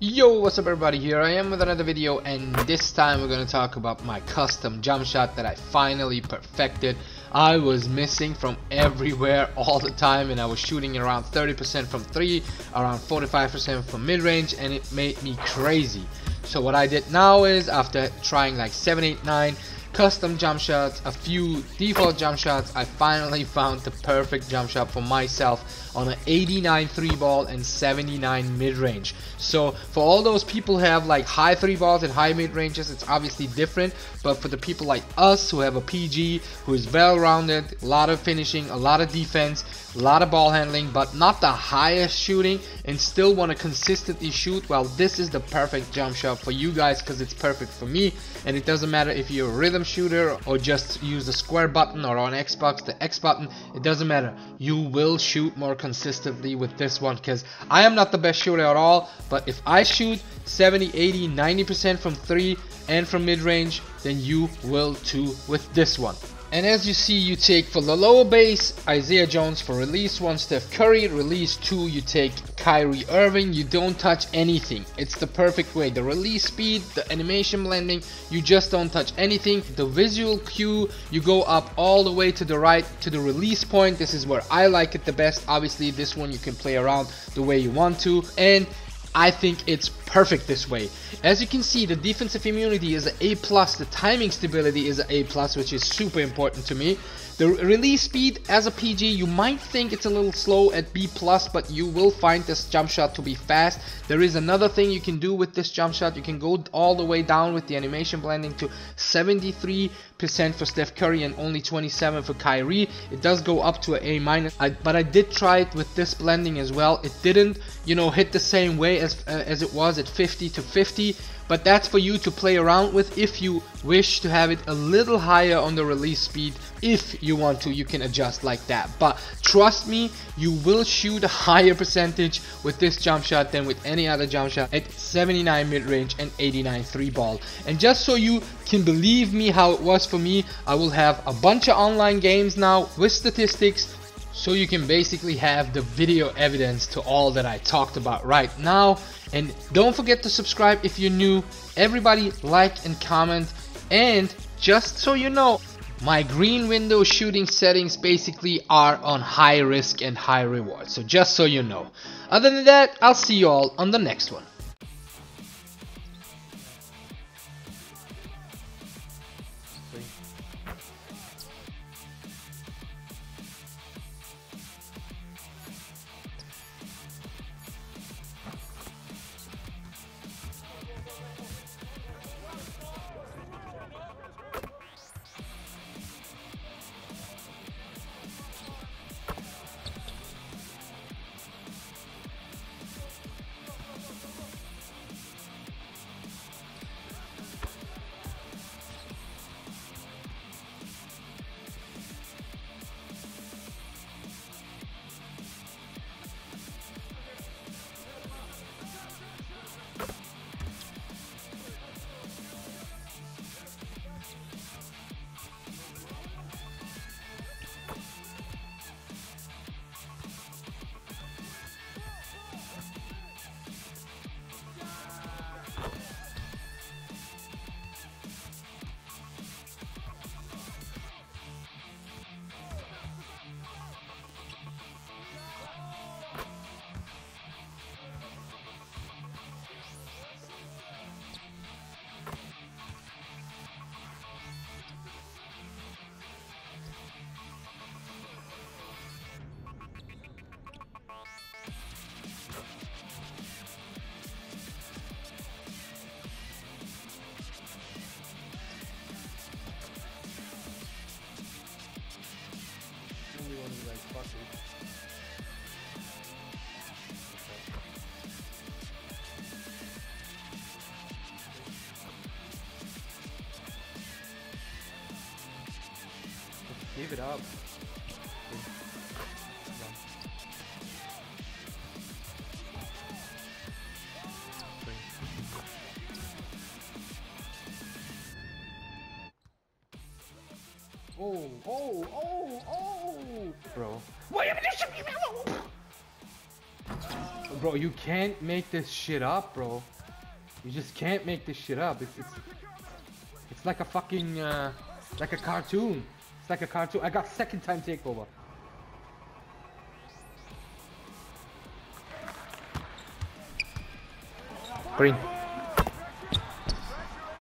Yo, what's up everybody, here I am with another video and this time we're to talk about my custom jump shot that I finally perfected. I was missing from everywhere all the time and I was shooting around 30% from 3, around 45% from mid-range and it made me crazy. So what I did now is after trying like 7, 8, 9 custom jump shots, a few default jump shots, I finally found the perfect jump shot for myself on an 89 three ball and 79 mid range. So for all those people who have like high three balls and high mid ranges, it's obviously different. But for the people like us who have a PG, who is well rounded, a lot of finishing, a lot of defense, a lot of ball handling, but not the highest shooting, and still want to consistently shoot, well, this is the perfect jump shot for you guys because it's perfect for me. And it doesn't matter if you're a rhythm shooter or just use the square button or on Xbox the X button, it doesn't matter. You will shoot more consistently with this one because I am not the best shooter at all but if I shoot 70 80 90% from 3 and from mid-range then you will too with this one and as you see, you take for the lower base, Isaiah Jones for release 1, Steph Curry, release 2, you take Kyrie Irving, you don't touch anything. It's the perfect way. The release speed, the animation blending, you just don't touch anything. The visual cue, you go up all the way to the right to the release point. This is where I like it the best. Obviously, this one you can play around the way you want to. And I think it's perfect this way. As you can see, the defensive immunity is A+, plus. the timing stability is A+, plus, which is super important to me. The release speed as a PG, you might think it's a little slow at B+, plus, but you will find this jump shot to be fast. There is another thing you can do with this jump shot. You can go all the way down with the animation blending to 73% for Steph Curry and only 27 for Kyrie. It does go up to an A minus, but I did try it with this blending as well. It didn't, you know, hit the same way as uh, as it was at 50 to 50 but that's for you to play around with if you wish to have it a little higher on the release speed if you want to you can adjust like that. But trust me you will shoot a higher percentage with this jump shot than with any other jump shot at 79 mid-range and 89 three ball. And just so you can believe me how it was for me I will have a bunch of online games now with statistics so you can basically have the video evidence to all that I talked about right now. And don't forget to subscribe if you're new. Everybody like and comment. And just so you know my green window shooting settings basically are on high risk and high reward. So just so you know. Other than that I'll see you all on the next one Give it up. Oh, oh, oh, oh! Bro. bro, you can't make this shit up, bro. You just can't make this shit up. It's it's it's like a fucking uh, like a cartoon. Like a cartoon. I got second time takeover. Green.